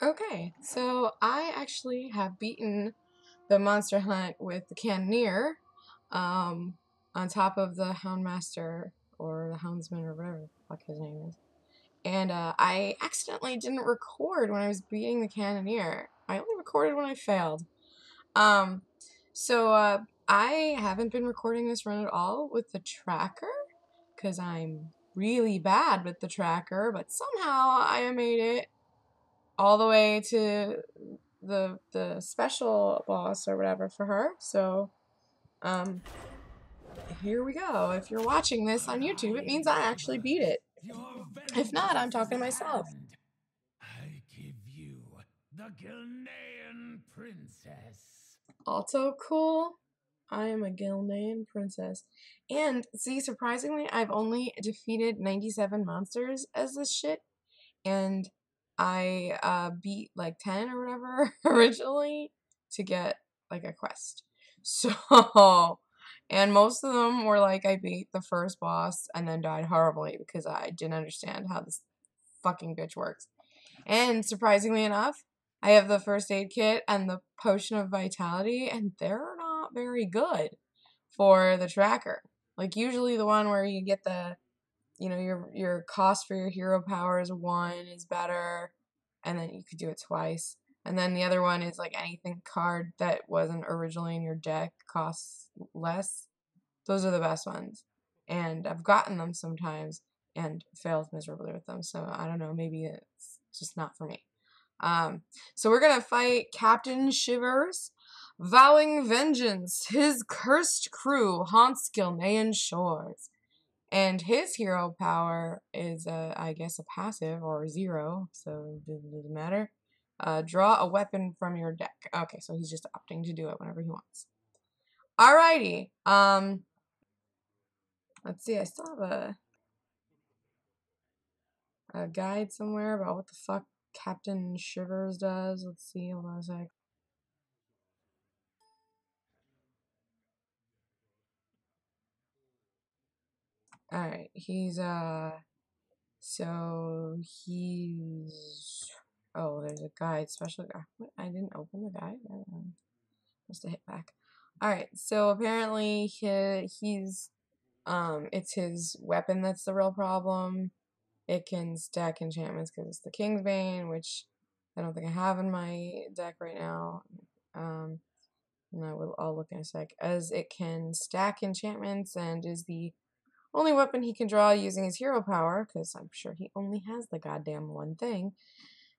Okay, so I actually have beaten the monster hunt with the Cannoneer um, on top of the Houndmaster or the Houndsman or whatever the fuck his name is. And uh, I accidentally didn't record when I was beating the Cannoneer. I only recorded when I failed. Um, so uh, I haven't been recording this run at all with the tracker because I'm really bad with the tracker, but somehow I made it all the way to the the special boss or whatever for her. So um here we go. If you're watching this on YouTube, it means I actually beat it. If not, I'm talking to myself. I give you the Gilnean princess. Also cool. I am a Gilnean princess. And see, surprisingly, I've only defeated 97 monsters as this shit. And I uh, beat like 10 or whatever originally to get like a quest. So, and most of them were like I beat the first boss and then died horribly because I didn't understand how this fucking bitch works. And surprisingly enough, I have the first aid kit and the potion of vitality, and they're not very good for the tracker. Like usually the one where you get the you know your your cost for your hero powers one is better and then you could do it twice. And then the other one is like anything card that wasn't originally in your deck costs less. Those are the best ones. And i've gotten them sometimes and failed miserably with them so i don't know maybe it's just not for me. Um, so we're gonna fight captain shivers vowing vengeance his cursed crew haunts gilnean shores and his hero power is, uh, I guess, a passive or a zero, so it doesn't matter. Uh, draw a weapon from your deck. Okay, so he's just opting to do it whenever he wants. Alrighty. Um, let's see. I still have a a guide somewhere about what the fuck Captain Shivers does. Let's see. Hold on a sec. Alright, he's, uh, so he's, oh, there's a guide, special guide. What? I didn't open the guide? I don't know. Must have hit back. Alright, so apparently he, he's, um, it's his weapon that's the real problem. It can stack enchantments because it's the Kingsbane, which I don't think I have in my deck right now. Um, and I will, I'll look in a sec. As it can stack enchantments and is the only weapon he can draw using his hero power, because I'm sure he only has the goddamn one thing.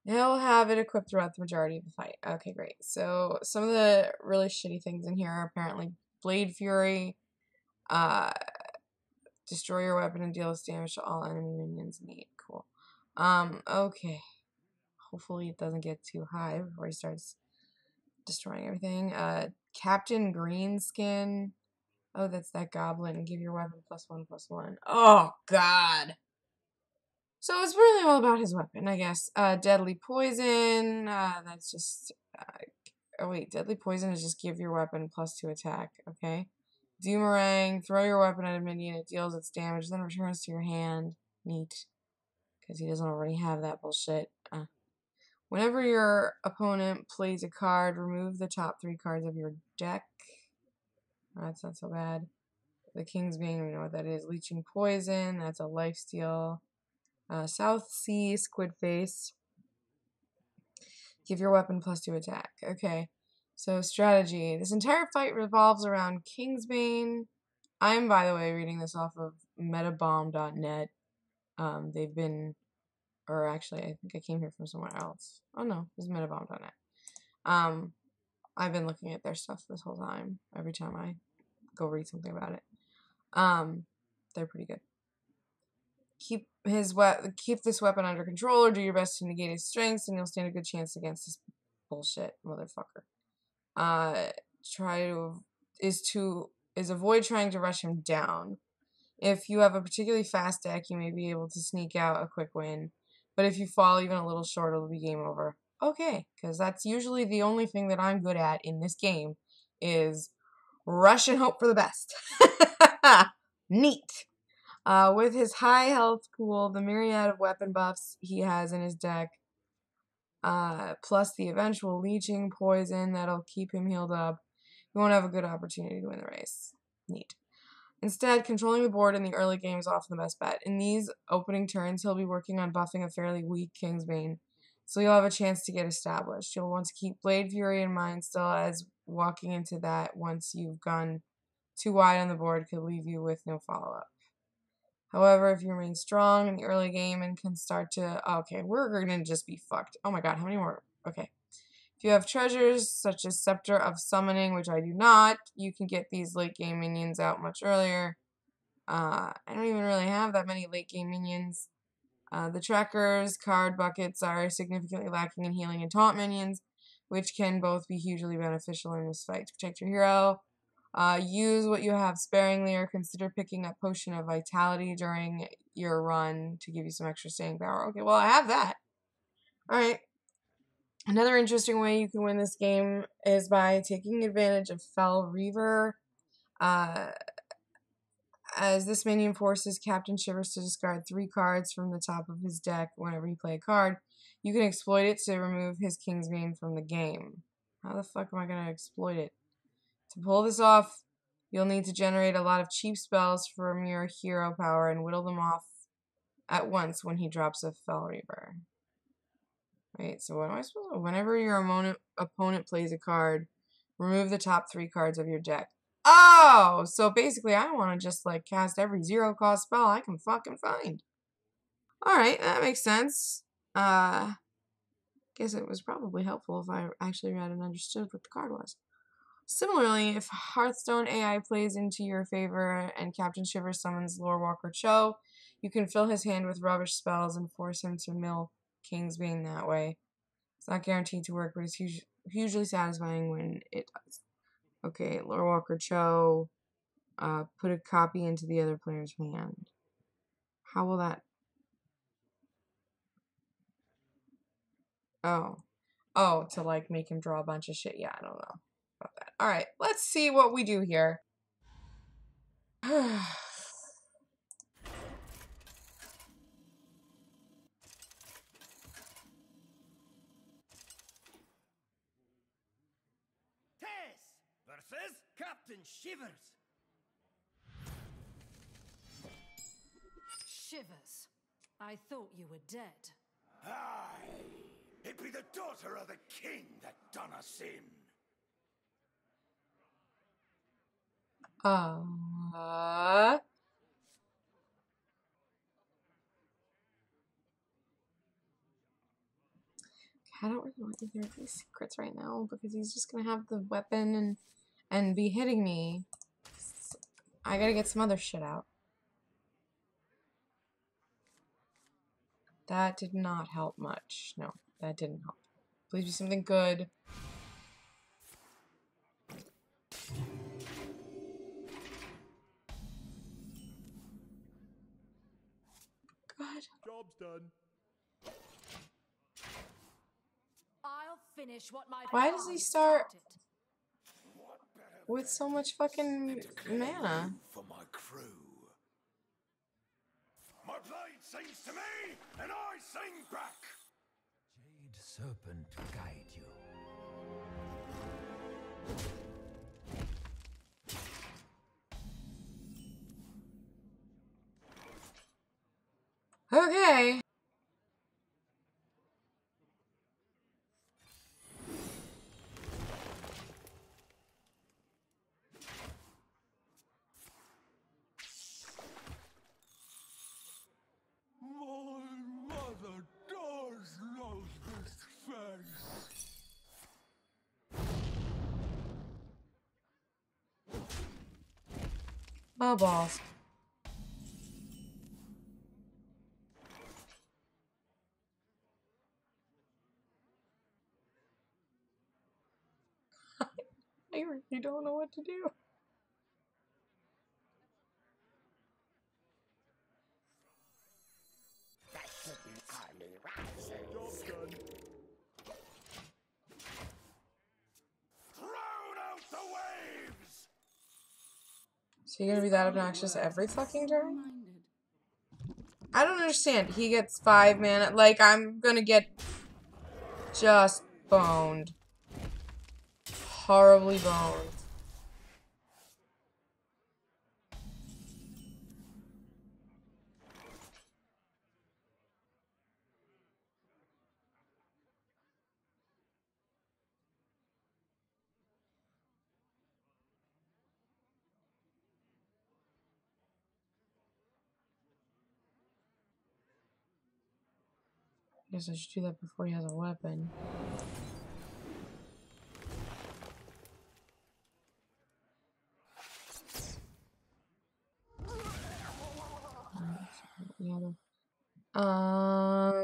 He'll have it equipped throughout the majority of the fight. Okay, great. So some of the really shitty things in here are apparently Blade Fury, uh, destroy your weapon and deals damage to all enemy minions. Neat, cool. Um, okay. Hopefully it doesn't get too high before he starts destroying everything. Uh, Captain Greenskin. Oh, that's that goblin. Give your weapon plus one, plus one. Oh, God. So it's really all about his weapon, I guess. Uh, deadly poison. Uh, that's just. Uh, oh, wait. Deadly poison is just give your weapon plus two attack. Okay. Doomerang. Throw your weapon at a minion. It deals its damage, then returns to your hand. Neat. Because he doesn't already have that bullshit. Uh. Whenever your opponent plays a card, remove the top three cards of your deck. That's not so bad. The King's Kingsbane, we know what that is. Leeching Poison, that's a lifesteal. Uh, South Sea Squid Face. Give your weapon plus two attack. Okay. So strategy. This entire fight revolves around Kingsbane. I'm, by the way, reading this off of metabomb.net. Um, they've been, or actually, I think I came here from somewhere else. Oh no, it was metabomb.net. Um, I've been looking at their stuff this whole time. Every time I go read something about it. Um, they're pretty good. Keep his we- keep this weapon under control, or do your best to negate his strengths, and you'll stand a good chance against this bullshit motherfucker. Uh, try to is to is avoid trying to rush him down. If you have a particularly fast deck, you may be able to sneak out a quick win, but if you fall even a little short, it'll be game over. Okay, because that's usually the only thing that I'm good at in this game is rush and hope for the best. Neat. Uh, with his high health pool, the myriad of weapon buffs he has in his deck, uh, plus the eventual leeching poison that'll keep him healed up, he won't have a good opportunity to win the race. Neat. Instead, controlling the board in the early game is often the best bet. In these opening turns, he'll be working on buffing a fairly weak Kingsbane, so you'll have a chance to get established. You'll want to keep Blade Fury in mind still, as walking into that once you've gone too wide on the board could leave you with no follow up. However, if you remain strong in the early game and can start to. Okay, we're going to just be fucked. Oh my god, how many more? Okay. If you have treasures such as Scepter of Summoning, which I do not, you can get these late game minions out much earlier. Uh, I don't even really have that many late game minions. Uh, the trackers, card buckets are significantly lacking in healing and taunt minions, which can both be hugely beneficial in this fight to protect your hero. Uh, use what you have sparingly or consider picking up Potion of Vitality during your run to give you some extra staying power. Okay, well, I have that. Alright. Another interesting way you can win this game is by taking advantage of Fel Reaver. Uh, as this minion forces Captain Shivers to discard three cards from the top of his deck whenever you play a card, you can exploit it to remove his king's Kingsbane from the game. How the fuck am I going to exploit it? To pull this off, you'll need to generate a lot of cheap spells from your hero power and whittle them off at once when he drops a Fel Reaver. Right, so what am I supposed to Whenever your opponent plays a card, remove the top three cards of your deck. Oh, so basically I want to just like cast every zero cost spell I can fucking find. Alright, that makes sense. Uh, guess it was probably helpful if I actually read and understood what the card was. Similarly, if Hearthstone AI plays into your favor and Captain Shiver summons Lorewalker Cho, you can fill his hand with rubbish spells and force him to mill kings. Kingsbane that way. It's not guaranteed to work, but it's huge, hugely satisfying when it does. Okay, Lorewalker Cho, uh, put a copy into the other player's hand. How will that... Oh. Oh, to like make him draw a bunch of shit. Yeah, I don't know about that. All right, let's see what we do here. Tess versus Captain Shivers. Shivers. I thought you were dead. Aye, it be the daughter of the king that done us in. Uh, I don't really want to hear these secrets right now because he's just gonna have the weapon and and be hitting me. I gotta get some other shit out. That did not help much. No, that didn't help. Please be something good. God. Job's done. I'll finish what my Why does he start- With so much fucking mana. For my crew. My blade sings to me, and I sing back. Serpent guide you. Okay. My mother does love this face. Oh, balls. I really don't know what to do. Drown out the waves. So you're gonna be that obnoxious every fucking turn? I don't understand. He gets five mana. Like, I'm gonna get Just boned. Horribly boned. Guess I should do that before he has a weapon. Yeah. Um.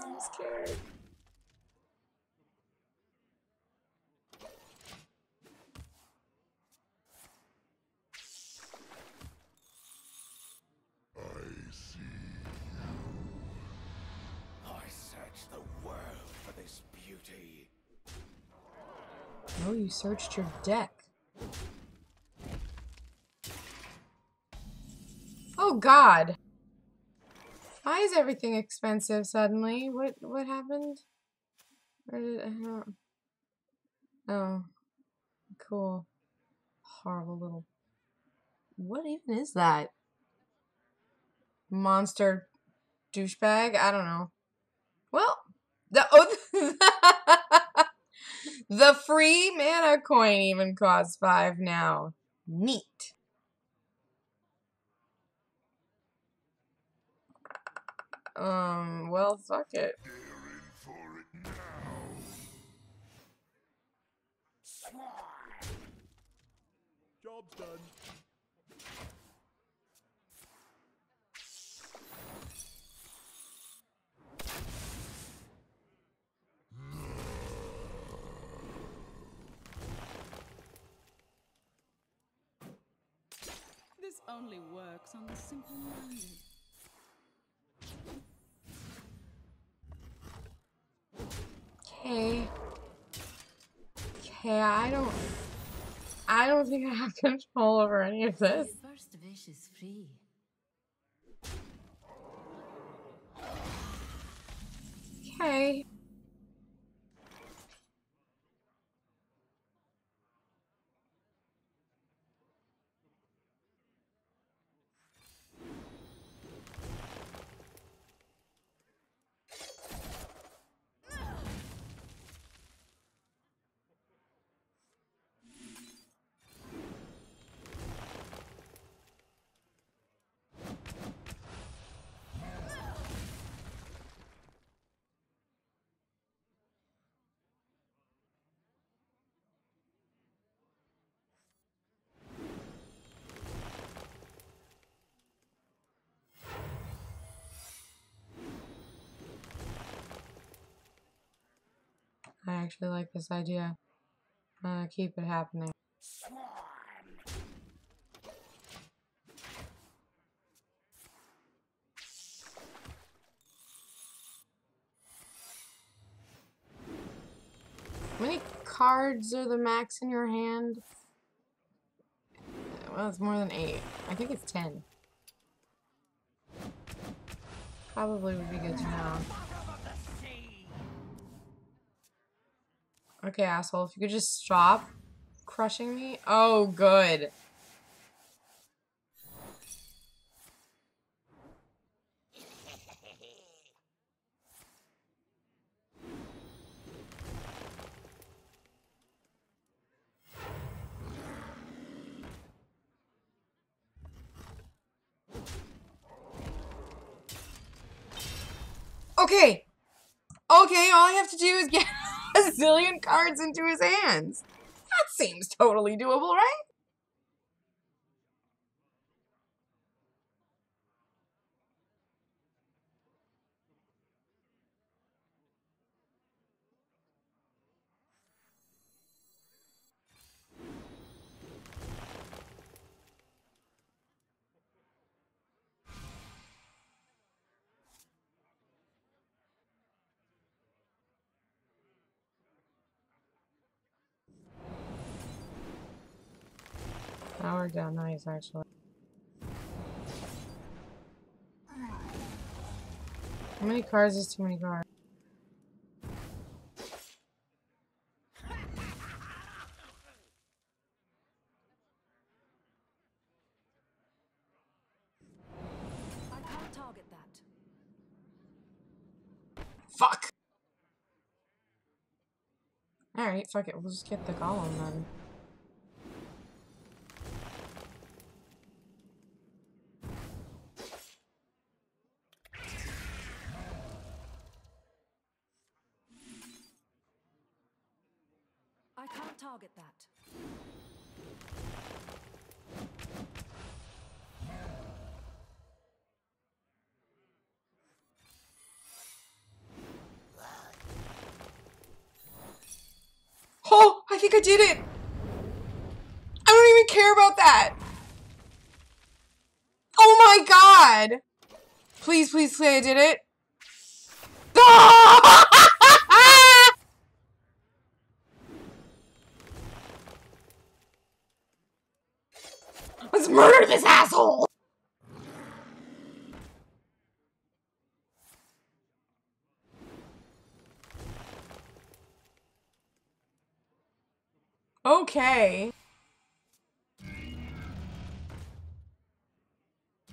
I'm scared. I searched the world for this beauty. Oh, you searched your deck. Oh God. Why is everything expensive suddenly? What what happened? Where did Oh. Cool. Horrible little What even is that? Monster douchebag? I don't know. Well, the free mana coin even costs five now. Neat. Um. Well, fuck it. Job's done. Only works on the simple-minded. Okay. Okay, I don't. I don't think I have control over any of this. Your first wish is free. Okay. I actually like this idea. Uh, keep it happening. How many cards are the max in your hand? Well, it's more than eight. I think it's ten. Probably would be good to know. Okay, asshole, if you could just stop crushing me. Oh, good. Okay. Okay, all I have to do is get a zillion cards into his hands. That seems totally doable, right? That worked out nice, actually. How many cars is too many cars? I can't target that. Fuck! Alright, fuck it. We'll just get the golem then. I can't target that. Oh! I think I did it! I don't even care about that! Oh my god! Please, please say I did it. Let's murder this asshole! Okay.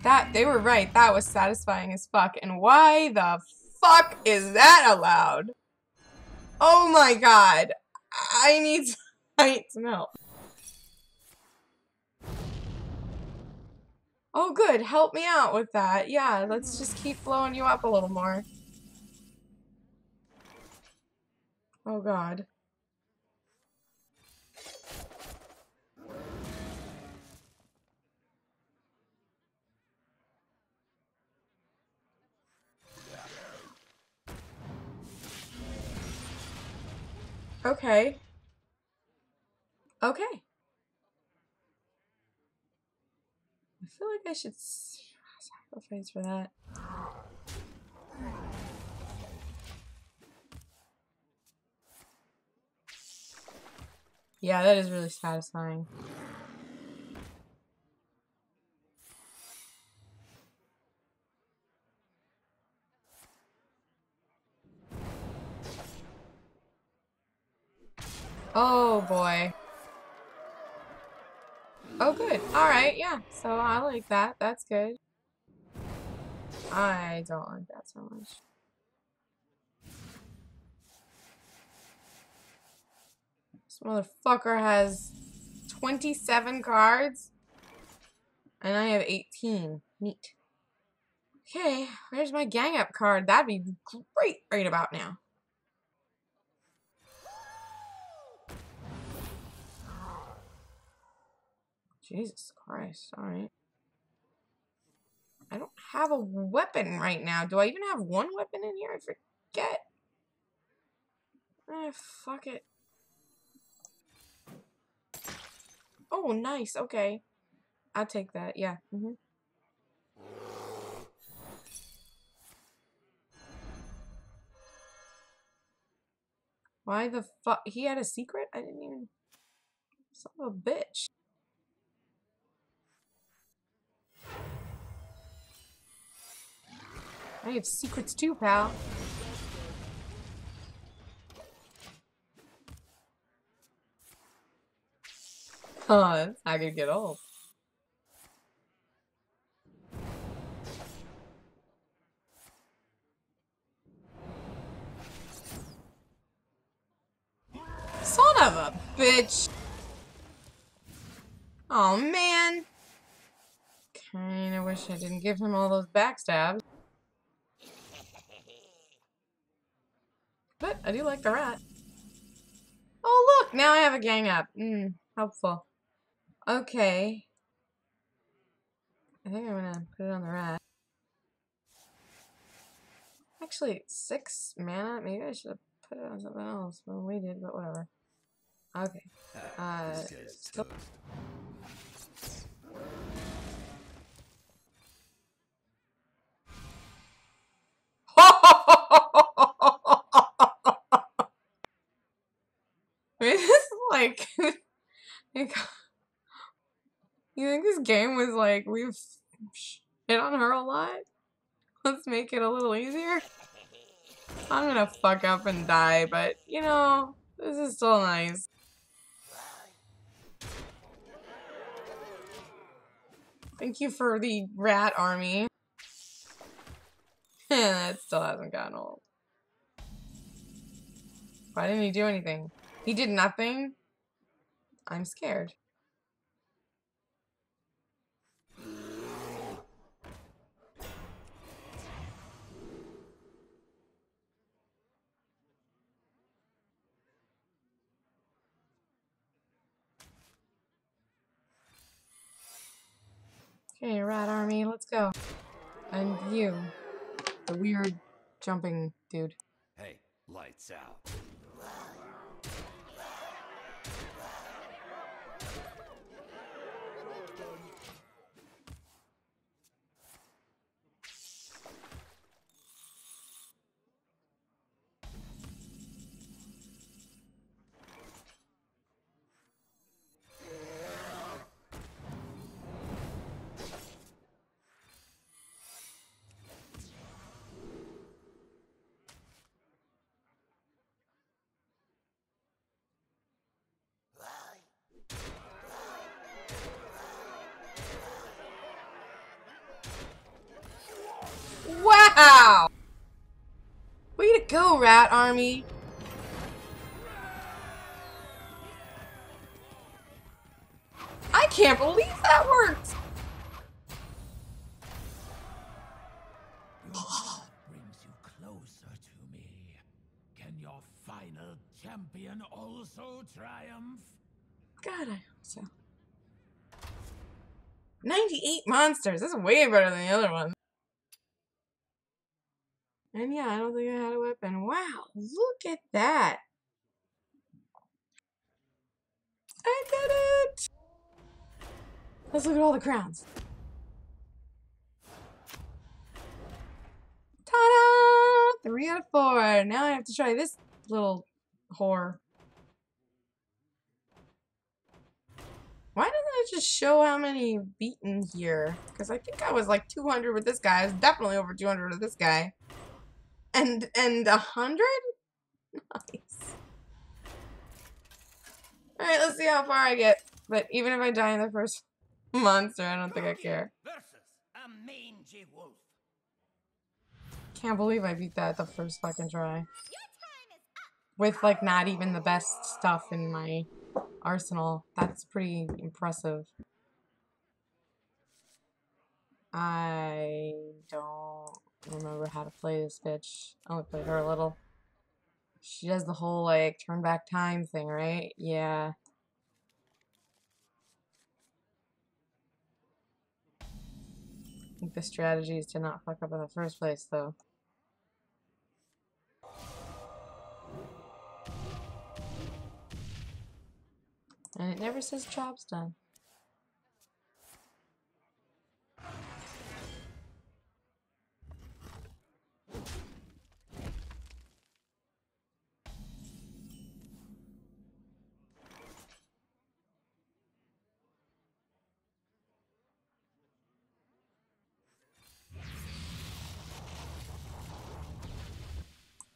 That, they were right. That was satisfying as fuck. And why the fuck is that allowed? Oh my god. I need, I need some help. Oh good, help me out with that. Yeah, let's just keep blowing you up a little more. Oh god. Okay. Okay. I feel like I should sacrifice for that. Yeah, that is really satisfying. Oh boy. Oh good. Alright, yeah. So I like that. That's good. I don't like that so much. This motherfucker has 27 cards. And I have 18. Neat. Okay, where's my gang up card? That'd be great right about now. Jesus Christ, alright. I don't have a weapon right now. Do I even have one weapon in here? I forget. Eh, fuck it. Oh, nice. Okay. I'll take that. Yeah. Mm-hmm. Why the fuck? He had a secret? I didn't even... Son of a bitch. I have secrets too, pal. How I could get old. Son of a bitch. Oh man. Kinda wish I didn't give him all those backstabs. But I do like the rat. Oh look, now I have a gang up. Mm, helpful. Okay. I think I'm gonna put it on the rat. Actually, six mana. Maybe I should have put it on something else when we did, but whatever. Okay. Uh, still- I mean, this is like, like, you think this game was like we've shit on her a lot? Let's make it a little easier. I'm gonna fuck up and die, but you know, this is still nice. Thank you for the rat army. that still hasn't gotten old. Why didn't he do anything? He did nothing? I'm scared. Okay, rat army, let's go. And you, the weird jumping dude. Hey, lights out. Rat army. I can't believe that worked. brings you closer to me. Can your final champion also triumph? God, I hope so. 98 monsters. That's way better than the other one. And yeah, I don't think I had a weapon. Wow, look at that. I did it! Let's look at all the crowns. Ta-da! Three out of four. Now I have to try this little whore. Why doesn't it just show how many beaten here? Because I think I was like 200 with this guy. I was definitely over 200 with this guy. And and a hundred? Nice. Alright, let's see how far I get. But even if I die in the first monster, I don't think I care. Versus a mangy wolf. Can't believe I beat that the first fucking try. With like not even the best stuff in my arsenal. That's pretty impressive. I don't remember how to play this bitch. I only played her a little. She does the whole like turn back time thing, right? Yeah. I think the strategy is to not fuck up in the first place, though. And it never says job's done.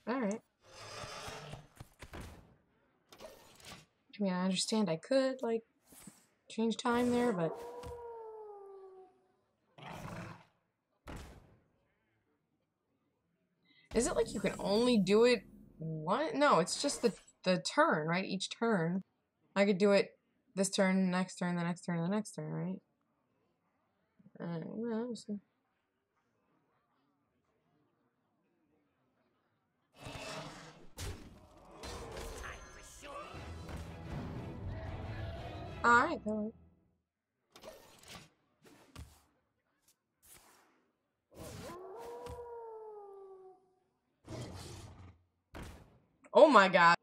Alright. I mean, I understand I could, like, change time there, but... Is it like you can only do it one? No, it's just the, the turn, right? Each turn. I could do it this turn, next turn, the next turn, the next turn, right? Uh, Alright. Oh my god.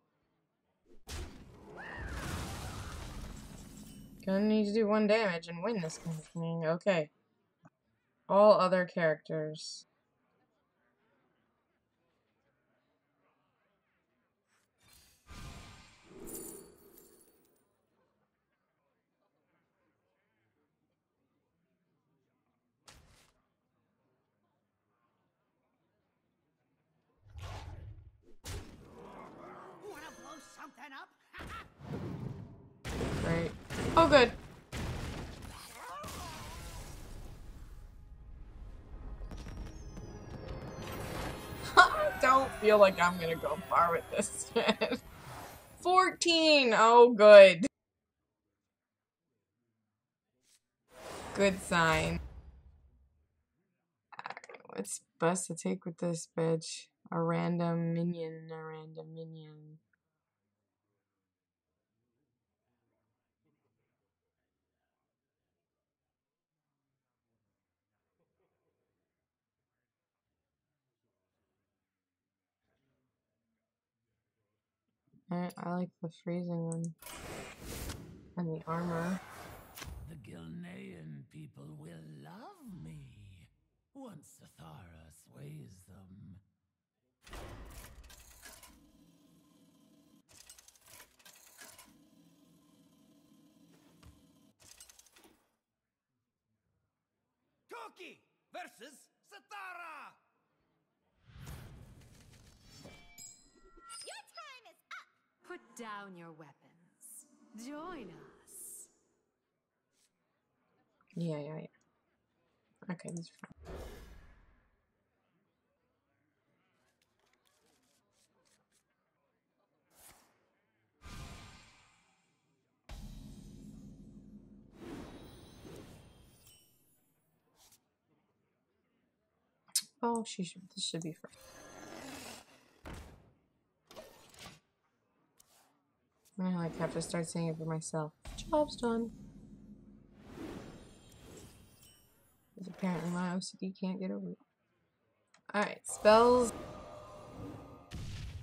Gonna need to do one damage and win this kind of thing. Okay. All other characters. Oh, good. Don't feel like I'm gonna go far with this. 14! Oh, good. Good sign. What's best to take with this bitch? A random minion, a random minion. Alright, I like the freezing one. And the armor. The Gilnean people will love me once S'thara sways them. Toki versus S'thara! Put down your weapons. Join us. Yeah, yeah, yeah. Okay, these are fine. Oh, she should. This should be fine. I like have to start saying it for myself. Job's done. Because apparently my OCD can't get over it. Alright, spells.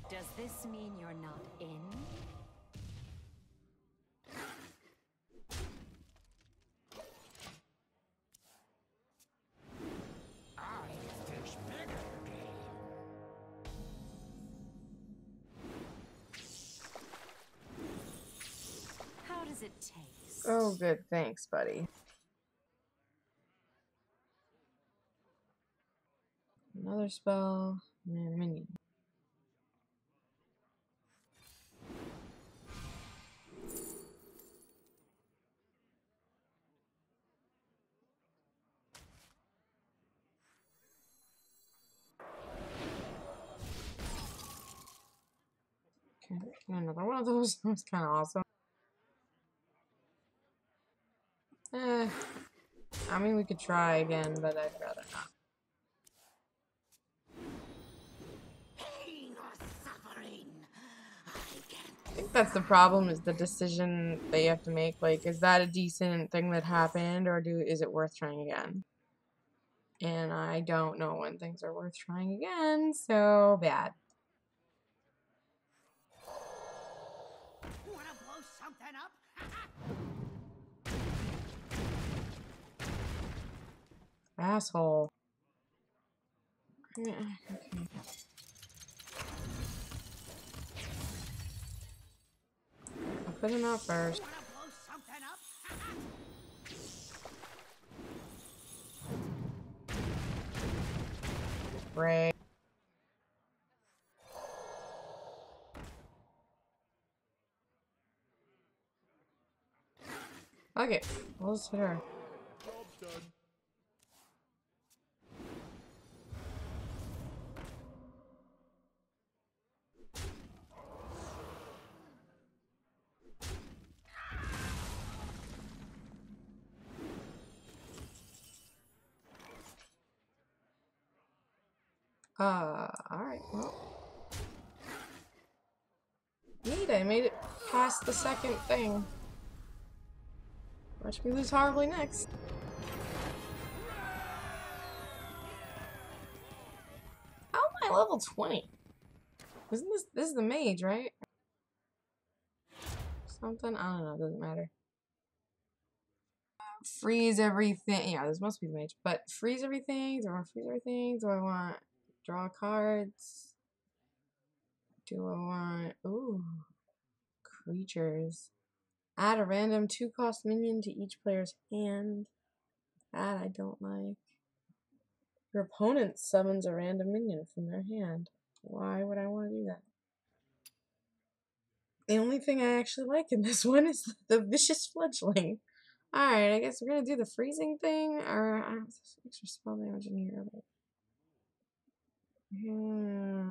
Does this mean you're not in? Oh, good. Thanks, buddy. Another spell. And minion. Another one of those. Was kind of awesome. Eh, I mean, we could try again, but I'd rather not. Pain or suffering. I I think that's the problem is the decision that you have to make. Like, is that a decent thing that happened, or do is it worth trying again? And I don't know when things are worth trying again, so bad. Asshole. Okay. I'll put him out first. Wanna blow something up. Great. Okay, we'll just hit her. Job's done. Uh, alright, well. Neat, I made it past the second thing. Watch me lose horribly next. Oh, How am I level 20? Isn't this, this is the mage, right? Something? I don't know, doesn't matter. Freeze everything. Yeah, this must be the mage. But freeze everything? Do I want freeze everything? Do I want draw cards? Do I want ooh creatures? Add a random two cost minion to each player's hand. That I don't like. Your opponent summons a random minion from their hand. Why would I want to do that? The only thing I actually like in this one is the vicious fledgling. Alright, I guess we're gonna do the freezing thing, or I have extra spell damage in here. But... Hmm,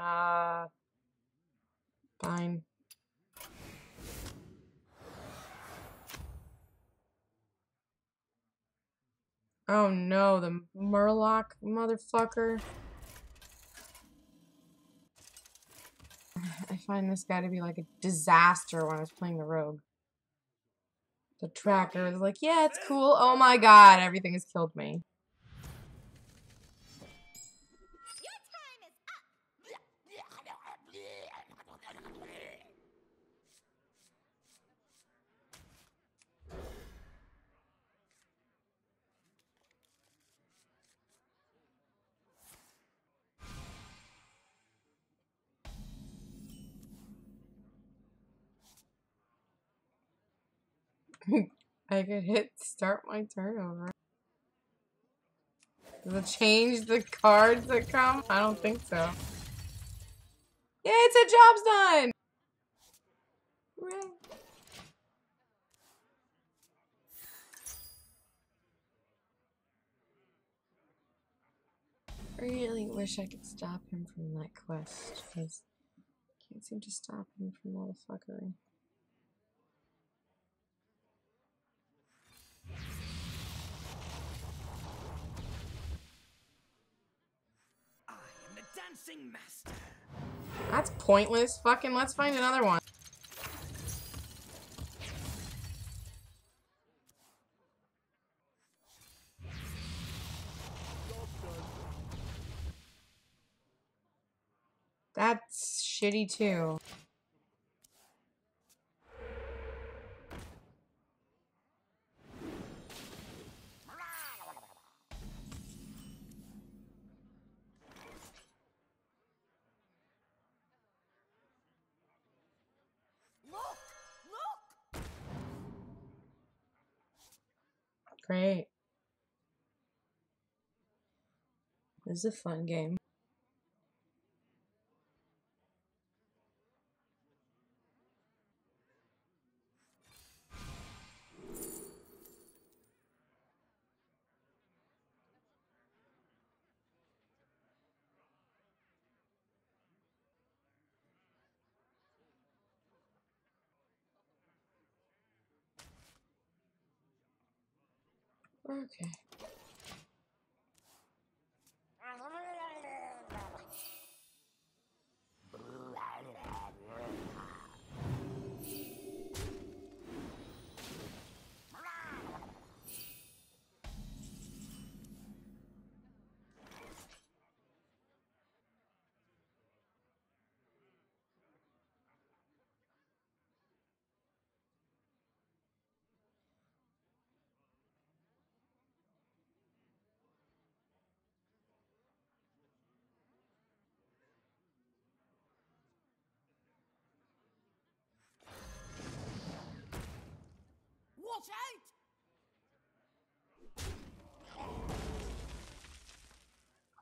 uh, fine. Oh no, the Murloc motherfucker. I find this guy to be like a disaster when I was playing the rogue. The tracker is like, yeah, it's cool. Oh my god, everything has killed me. I could hit start my turnover. Does it change the cards that come? I don't think so. Yeah, it said job's done! I really wish I could stop him from that quest, because I can't seem to stop him from all the fuckery. I am the dancing master. That's pointless. Fucking let's find another one. That's shitty too. Look! Look! Great. This is a fun game. Okay. Watch out!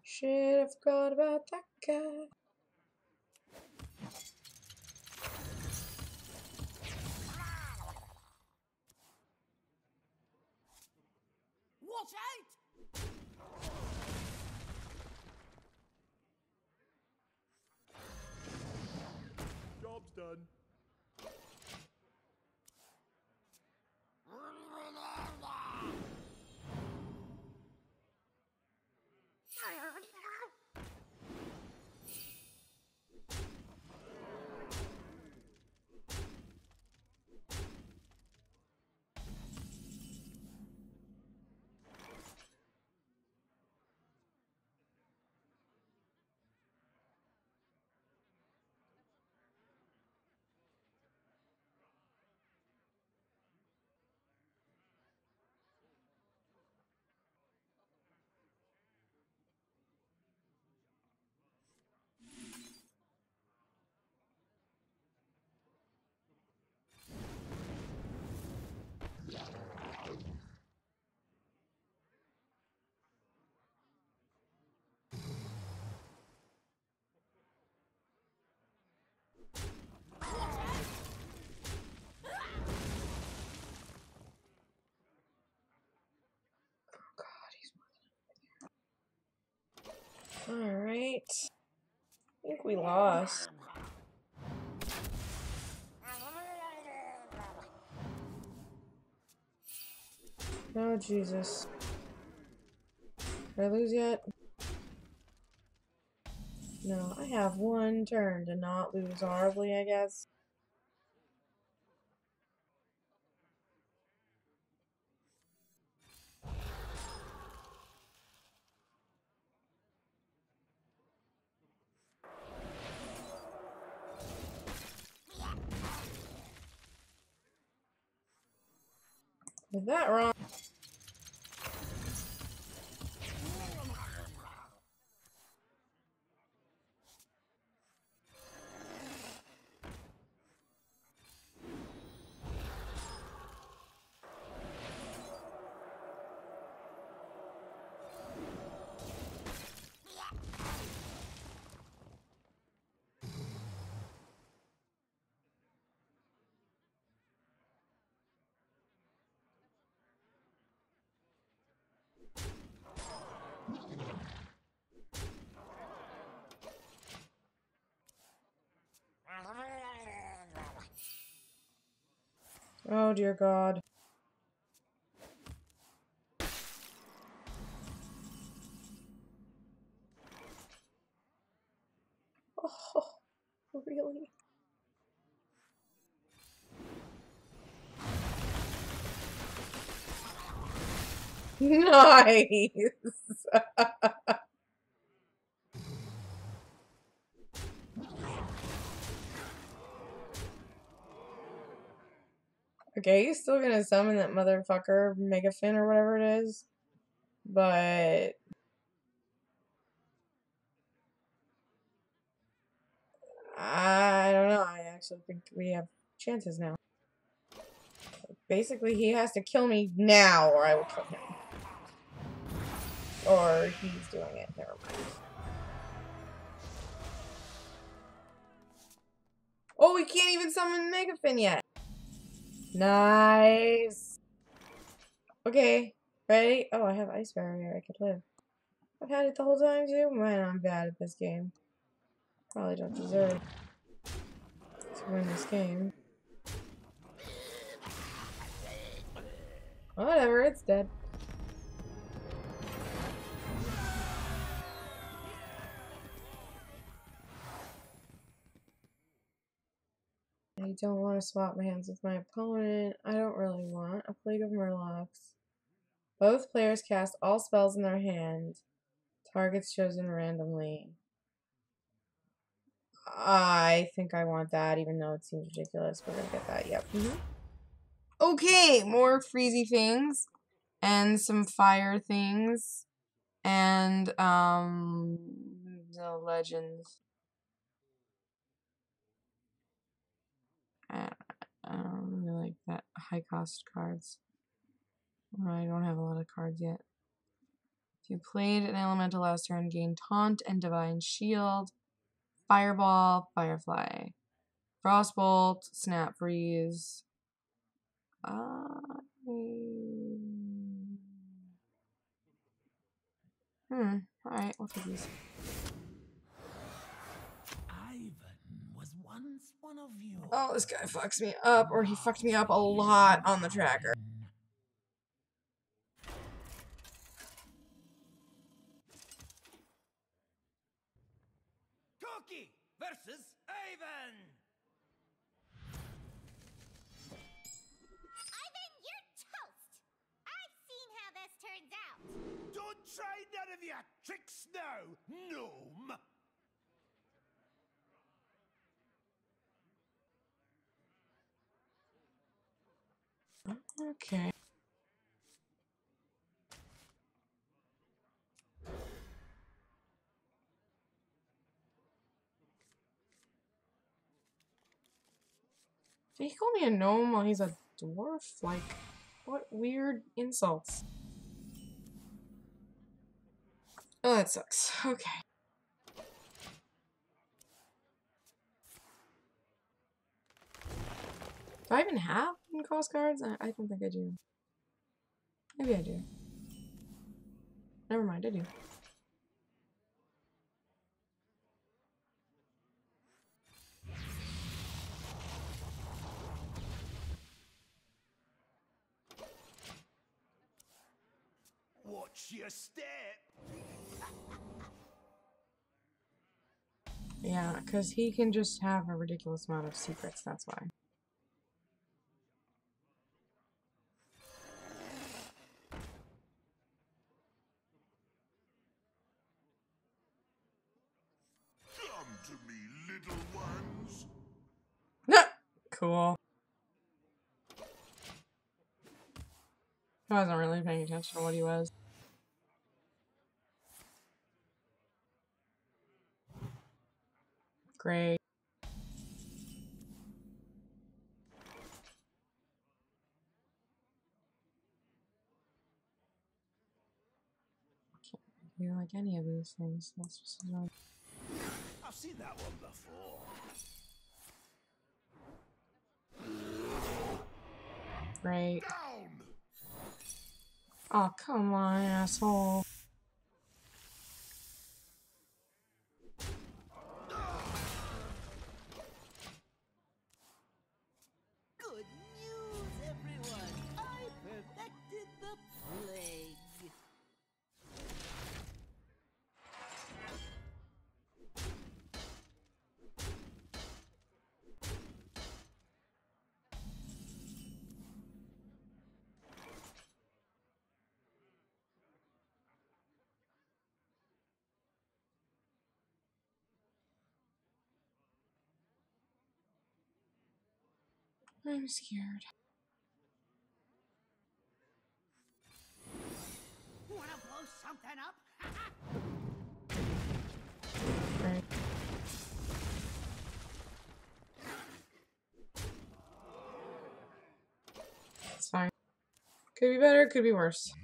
Shit, I forgot about that guy. Watch out! Job's done. Oh, Alright. I think we lost. Oh, Jesus. Did I lose yet? No, I have one turn to not lose horribly, I guess. With that wrong. Oh dear God. Nice. okay, he's still gonna summon that motherfucker, Megafin or whatever it is. But I don't know. I actually think we have chances now. Basically, he has to kill me now, or I will kill him. Or he's doing it. Never mind. Oh, we can't even summon Megafin yet. Nice. Okay, ready? Oh, I have Ice Barrier. I could live. I've had it the whole time too. Man, I'm bad at this game. Probably don't deserve to win this game. Whatever, it's dead. I don't want to swap my hands with my opponent. I don't really want a Plague of Murlocs. Both players cast all spells in their hand. Targets chosen randomly. I think I want that, even though it seems ridiculous. We're gonna get that, yep. Mm-hmm. Okay, more freezy things. And some fire things. And, um, the legends. I, don't really like that high cost cards. I don't have a lot of cards yet. If you played an elemental last turn, gain Taunt and Divine Shield, Fireball, Firefly, Frostbolt, Snap Freeze. Uh, hmm. Alright, we'll take these. Ivan was once one of you. Oh, this guy fucks me up, or he fucked me up a lot on the tracker. Okay. Did he call me a gnome while he's a dwarf? Like, what weird insults. Oh, that sucks. Okay. Do I even have cross cards? I, I don't think I do. Maybe I do. Never mind, I do. Watch your step. yeah, because he can just have a ridiculous amount of secrets, that's why. Cool. I wasn't really paying attention to what he was. Great. Do like any of these things. That's just. I've seen that one before. Great. Oh, come on, asshole. I'm scared. Wanna blow something up? It's fine. Could be better, could be worse.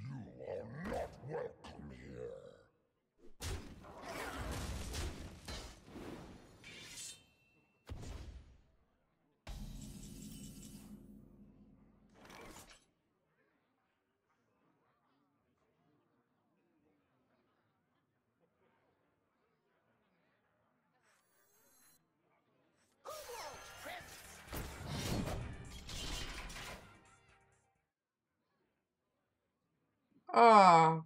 Oh,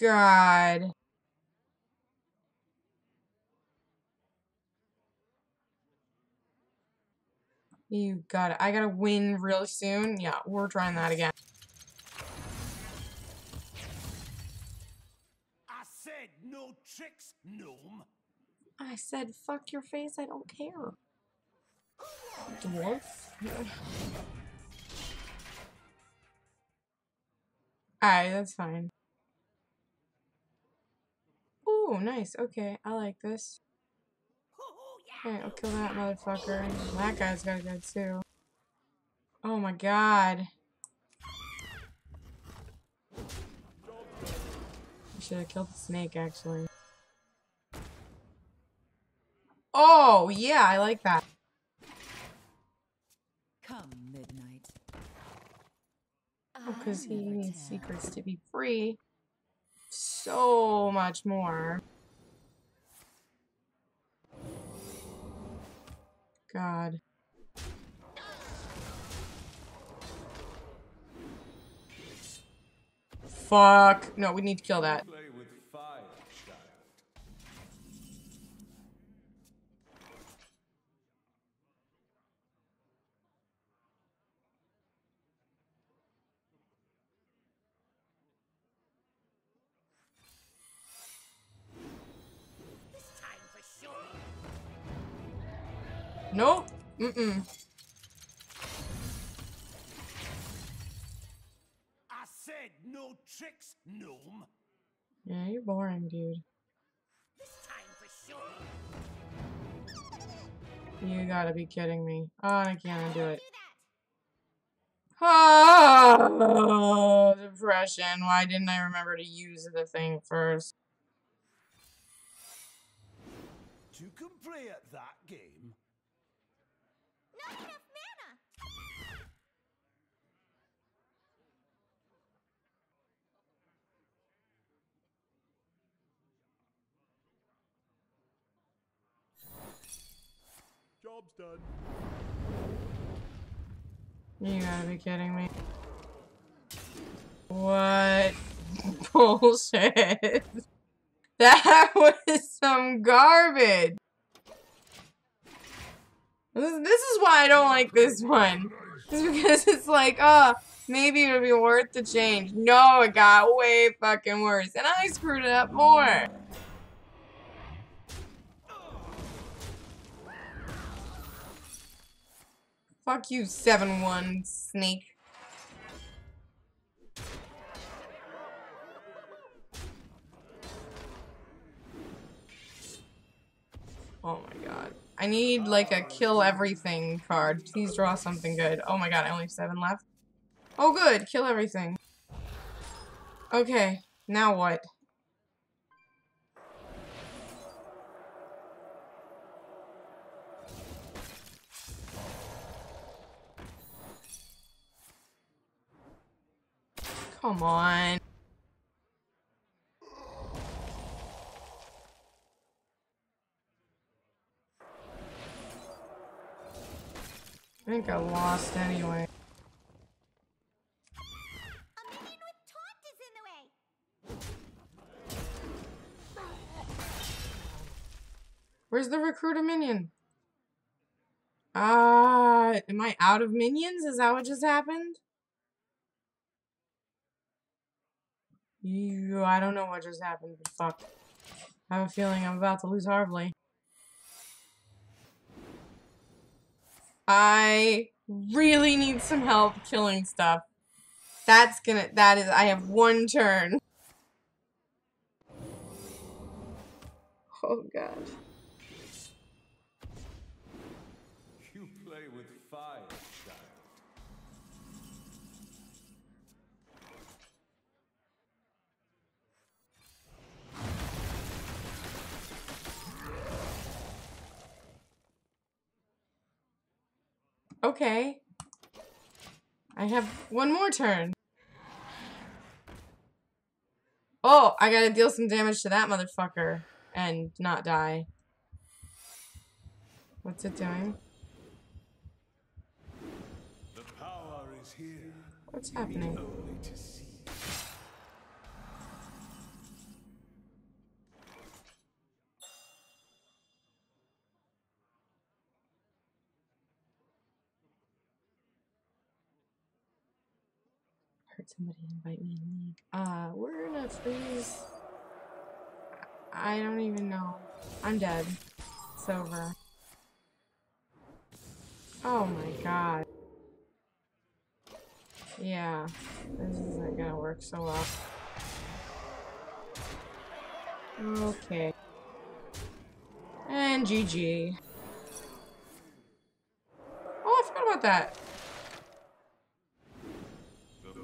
God. You got it. I gotta win real soon. Yeah, we're trying that again. I said no tricks, gnome. I said, fuck your face, I don't care. Dwarf? Alright, that's fine. Ooh, nice. Okay, I like this. Alright, I'll kill that motherfucker. That guy's got to go too. Oh my god. I should have killed the snake, actually. Oh, yeah, I like that. Come. Oh, because he needs secrets to be free. So much more. God. Fuck. No, we need to kill that. Nope. Mm-mm. I said no tricks, gnome. Yeah, you're boring, dude. Time for sure. You gotta be kidding me. Oh, I can't do it. Do. Oh, ah, depression. Why didn't I remember to use the thing first? Two can play at that game. Not enough mana. Job's done. You gotta be kidding me. What? bullshit. That was some garbage. This, is why I don't like this one. It's because it's like, oh, maybe it would be worth the change. No, it got way fucking worse. And I screwed it up more. Fuck you, 7-1 snake. Oh my god. I need like a kill everything card. Please draw something good. Oh my god, I only have seven left. Oh good, kill everything. Okay, now what? Come on. I think I lost anyway. A minion with taunt is in the way. Where's the recruiter minion? Uh, am I out of minions? Is that what just happened? You, I don't know what just happened, but fuck. I have a feeling I'm about to lose horribly. I really need some help killing stuff. That's gonna, that is, I have one turn. Oh god. Okay. I have one more turn. Oh, I gotta deal some damage to that motherfucker and not die. What's it doing? The power is here. What's happening? Somebody invite me in league. Uh, we're in a freeze. I don't even know. I'm dead. It's over. Oh my god. Yeah, this isn't gonna work so well. Okay. And GG. Oh, I forgot about that.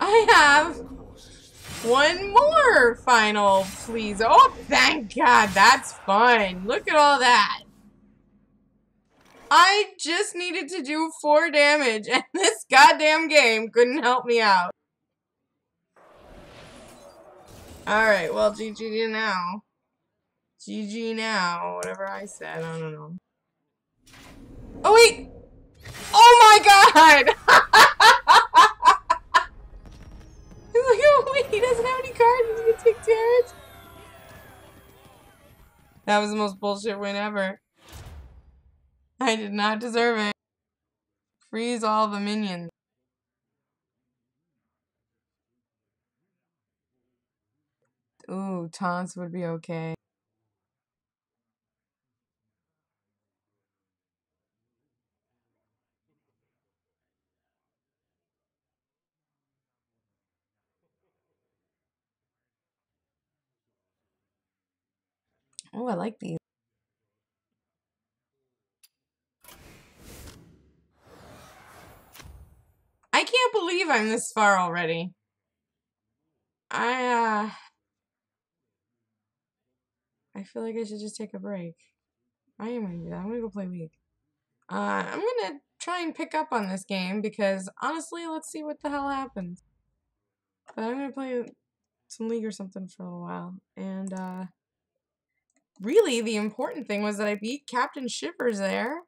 I have one more final, please. Oh, thank God. That's fun. Look at all that. I just needed to do four damage, and this goddamn game couldn't help me out. Alright, well, GG now. GG now. Whatever I said, I don't know. Oh, wait! Oh my god! That was the most bullshit win ever. I did not deserve it. Freeze all the minions. Ooh, taunts would be okay. Oh, I like these. I can't believe I'm this far already. I, uh... I feel like I should just take a break. I am gonna do that. I'm gonna go play League. Uh, I'm gonna try and pick up on this game because, honestly, let's see what the hell happens. But I'm gonna play some League or something for a little while. And, uh really the important thing was that I beat Captain Shivers there.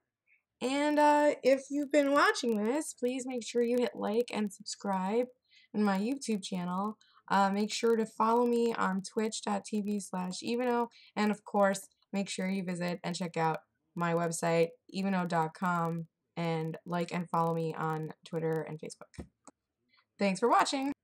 And uh, if you've been watching this, please make sure you hit like and subscribe on my YouTube channel. Uh, make sure to follow me on twitch.tv slash evenoh. And of course, make sure you visit and check out my website, evenoh.com, and like and follow me on Twitter and Facebook. Thanks for watching!